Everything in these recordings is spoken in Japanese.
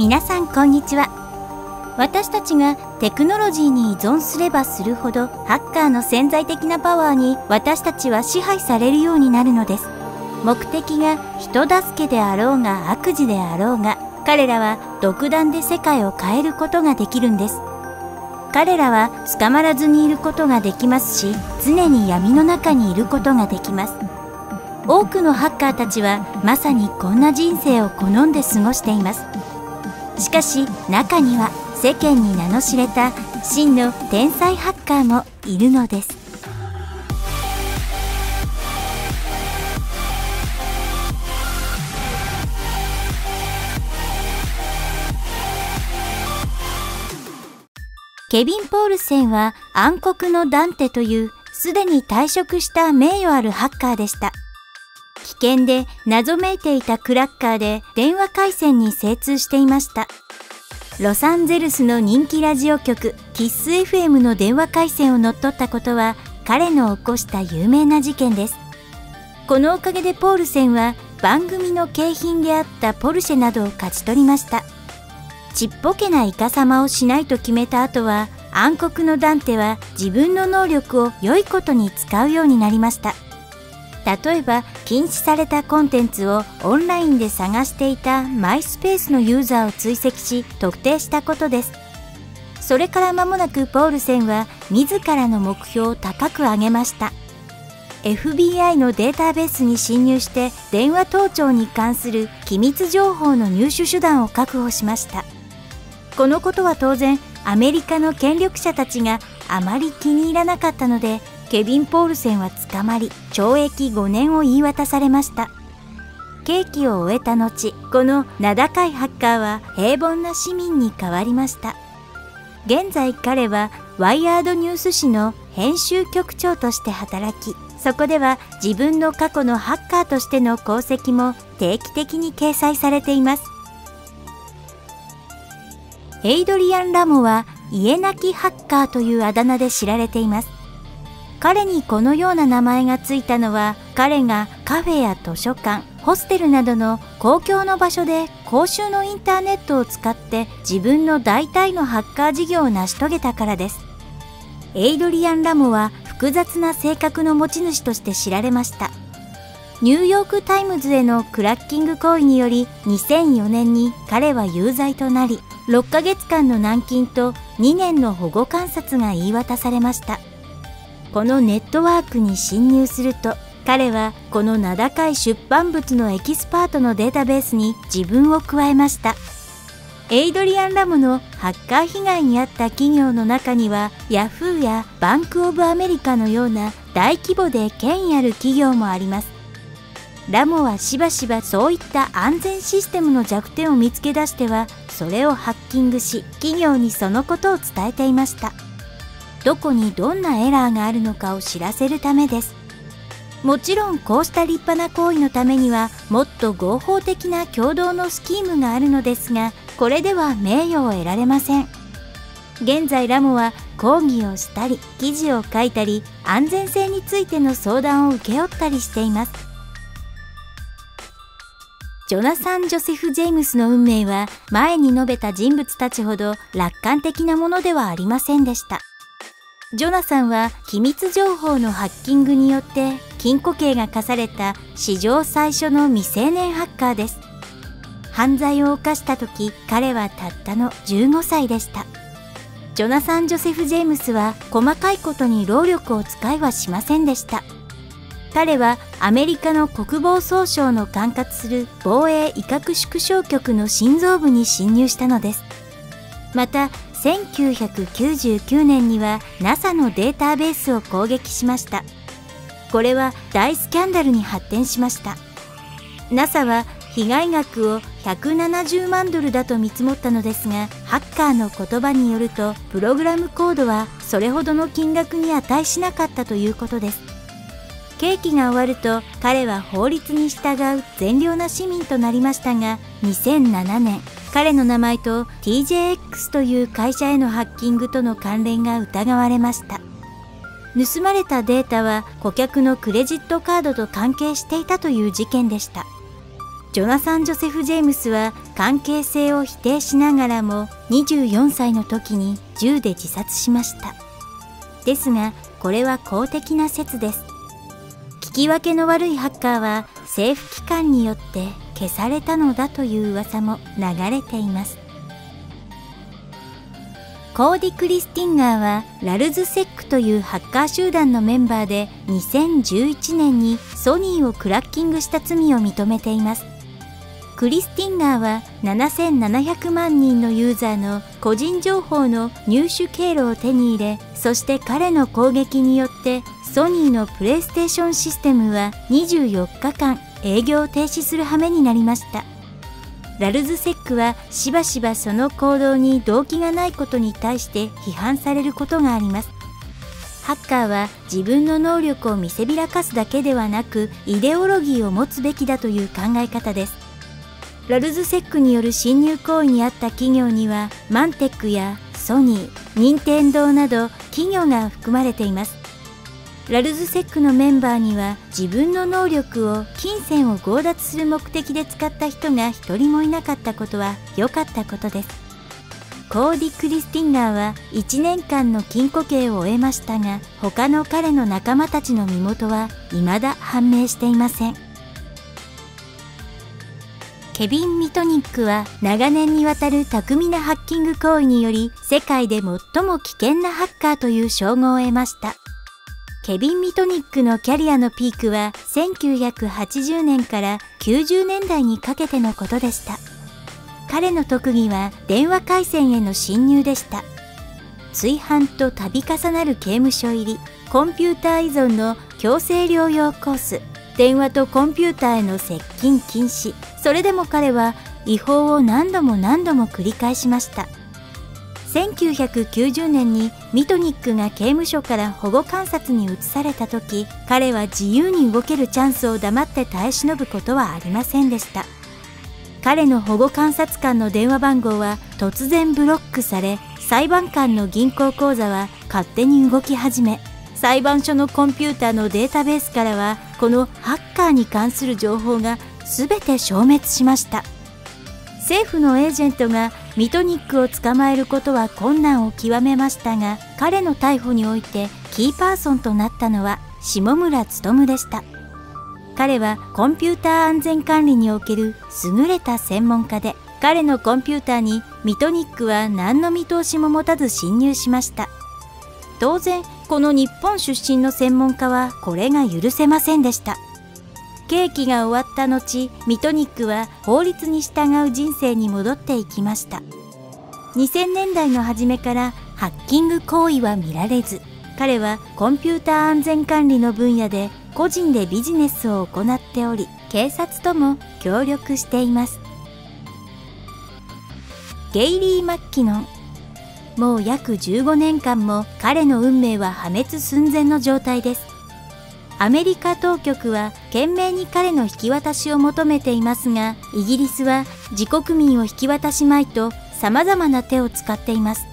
皆さんこんにちは。私たちがテクノロジーに依存すればするほどハッカーの潜在的なパワーに私たちは支配されるようになるのです。目的が人助けであろうが悪事であろうが彼らは独断で世界を変えることができるんです。彼らは捕まらずにいることができますし常に闇の中にいることができます。多くのハッカーたちはまさにこんな人生を好んで過ごしています。しかし中には世間に名の知れた真の天才ハッカーもいるのですケビン・ポールセンは暗黒のダンテというすでに退職した名誉あるハッカーでした。危険で謎めいていたクラッカーで電話回線に精通していました。ロサンゼルスの人気ラジオ局キッス FM の電話回線を乗っ取ったことは彼の起こした有名な事件です。このおかげでポールセンは番組の景品であったポルシェなどを勝ち取りました。ちっぽけなイカ様をしないと決めた後は暗黒のダンテは自分の能力を良いことに使うようになりました例えば禁止されたコンテンツをオンラインで探していたマイスペースのユーザーを追跡し特定したことです。それから間もなくポールセンは自らの目標を高く上げました。FBI のデータベースに侵入して電話盗聴に関する機密情報の入手手段を確保しました。このことは当然アメリカの権力者たちがあまり気に入らなかったのでケビン・ポールセンは捕まり懲役5年を言い渡されました。刑期を終えた後この名高いハッカーは平凡な市民に変わりました。現在彼はワイヤードニュース誌の編集局長として働きそこでは自分の過去のハッカーとしての功績も定期的に掲載されています。エイドリアン・ラモは家なきハッカーというあだ名で知られています。彼にこのような名前がついたのは彼がカフェや図書館、ホステルなどの公共の場所で公衆のインターネットを使って自分の大体のハッカー事業を成し遂げたからです。エイドリアン・ラモは複雑な性格の持ち主として知られました。ニューヨーク・タイムズへのクラッキング行為により2004年に彼は有罪となり6ヶ月間の軟禁と2年の保護観察が言い渡されましたこのネットワークに侵入すると彼はこの名高い出版物のエキスパートのデータベースに自分を加えました。エイドリアン・ラモのハッカー被害に遭った企業の中にはヤフーやバンク・オブ・アメリカのような大規模で権威ある企業もあります。ラモはしばしばそういった安全システムの弱点を見つけ出してはそれをハッキングし企業にそのことを伝えていました。どこにどんなエラーがあるのかを知らせるためです。もちろんこうした立派な行為のためにはもっと合法的な共同のスキームがあるのですがこれでは名誉を得られません。現在ラモは講義をしたり記事を書いたり安全性についての相談を請け負ったりしています。ジョナサン・ジョセフ・ジェームスの運命は前に述べた人物たちほど楽観的なものではありませんでした。ジョナサンは機密情報のハッキングによって禁錮刑が課された史上最初の未成年ハッカーです。犯罪を犯した時彼はたったの15歳でした。ジョナサン・ジョセフ・ジェームスは細かいことに労力を使いはしませんでした。彼はアメリカの国防総省の管轄する防衛威嚇縮小局の心臓部に侵入したのです。また、1999年には NASA のデータベースを攻撃しました。これは大スキャンダルに発展しました。NASA は被害額を170万ドルだと見積もったのですが、ハッカーの言葉によると、プログラムコードはそれほどの金額に値しなかったということです。刑期が終わると彼は法律に従う善良な市民となりましたが2007年彼の名前と TJX という会社へのハッキングとの関連が疑われました。盗まれたデータは顧客のクレジットカードと関係していたという事件でした。ジョナサン・ジョセフ・ジェームスは関係性を否定しながらも24歳の時に銃で自殺しました。ですがこれは公的な説です。聞き分けの悪いハッカーは政府機関によって消されたのだという噂も流れています。コーディ・クリスティンガーはラルズ・セックというハッカー集団のメンバーで2011年にソニーをクラッキングした罪を認めています。クリスティンガーは7700万人のユーザーの個人情報の入手経路を手に入れそして彼の攻撃によってソニーのプレイステーションシステムは24日間営業を停止する羽目になりました。ラルズセックはしばしばその行動に動機がないことに対して批判されることがあります。ハッカーは自分の能力を見せびらかすだけではなくイデオロギーを持つべきだという考え方です。ラルズセックによる侵入行為にあった企業にはマンテックやソニー、任天堂など企業が含まれています。ラルズセックのメンバーには自分の能力を金銭を強奪する目的で使った人が一人もいなかったことは良かったことですコーディ・クリスティンガーは1年間の禁錮刑を終えましたが他の彼の仲間たちの身元は未だ判明していませんケビン・ミトニックは長年にわたる巧みなハッキング行為により世界で最も危険なハッカーという称号を得ました。ケビン・ミトニックのキャリアのピークは1980年から90年代にかけてのことでした。彼の特技は電話回線への侵入でした。追犯と度重なる刑務所入り、コンピューター依存の強制療養コース、電話とコンピューターへの接近禁止それでも彼は違法を何度も何度も繰り返しました1990年にミトニックが刑務所から保護観察に移された時彼は自由に動けるチャンスを黙って耐え忍ぶことはありませんでした。彼の保護観察官の電話番号は突然ブロックされ裁判官の銀行口座は勝手に動き始め裁判所のコンピューターのデータベースからはこのハッカーに関する情報が全て消滅しました。政府のエージェントがミトニックを捕まえることは困難を極めましたが彼の逮捕においてキーパーソンとなったのは下村勉でした。彼はコンピューター安全管理における優れた専門家で彼のコンピューターにミトニックは何の見通しも持たず侵入しました。当然この日本出身の専門家はこれが許せませんでした。刑期が終わった後ミトニックは法律に従う人生に戻っていきました。2000年代の初めからハッキング行為は見られず彼はコンピューター安全管理の分野で個人でビジネスを行っており警察とも協力しています。ゲイリー・マッキノン。もう約15年間も彼の運命は破滅寸前の状態です。アメリカ当局は懸命に彼の引き渡しを求めていますが、イギリスは自国民を引き渡しまいと様々な手を使っています。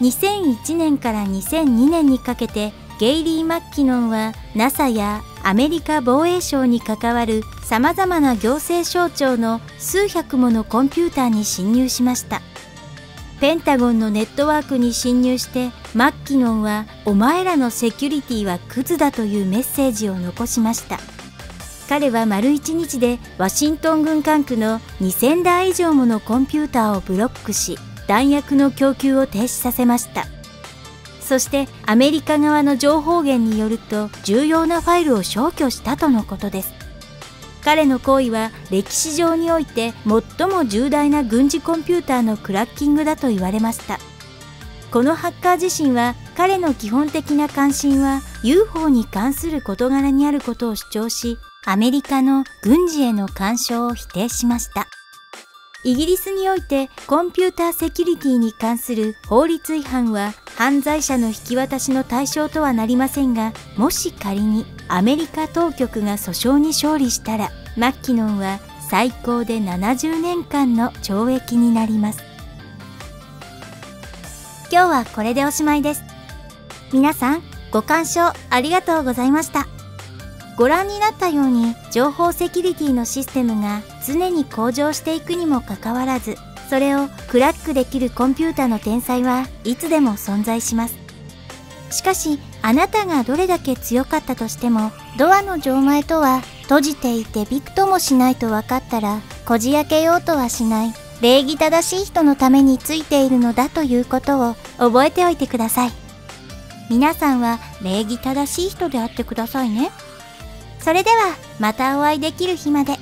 2001年から2002年にかけてゲイリー・マッキノンは NASA やアメリカ防衛省に関わる様々な行政省庁の数百ものコンピューターに侵入しました。ペンタゴンのネットワークに侵入してマッキノンはお前らのセキュリティはクズだというメッセージを残しました。彼は丸1日でワシントン軍管区の2000台以上ものコンピューターをブロックし弾薬の供給を停止させました。そしてアメリカ側の情報源によると重要なファイルを消去したとのことです。彼の行為は歴史上において最も重大な軍事コンピューターのクラッキングだと言われました。このハッカー自身は彼の基本的な関心は UFO に関する事柄にあることを主張しアメリカの軍事への干渉を否定しました。イギリスにおいてコンピューターセキュリティに関する法律違反は犯罪者の引き渡しの対象とはなりませんがもし仮にアメリカ当局が訴訟に勝利したらマッキノンは最高で70年間の懲役になります。今日はこれでおしまいです。皆さんご鑑賞ありがとうございました。ご覧になったように情報セキュリティのシステムが常に向上していくにもかかわらず、それをクラックできるコンピュータの天才はいつでも存在します。しかし、あなたがどれだけ強かったとしても、ドアの錠前とは閉じていてびくともしないと分かったら、こじ開けようとはしない、礼儀正しい人のためについているのだということを覚えておいてください。皆さんは礼儀正しい人であってくださいね。それではまたお会いできる日まで。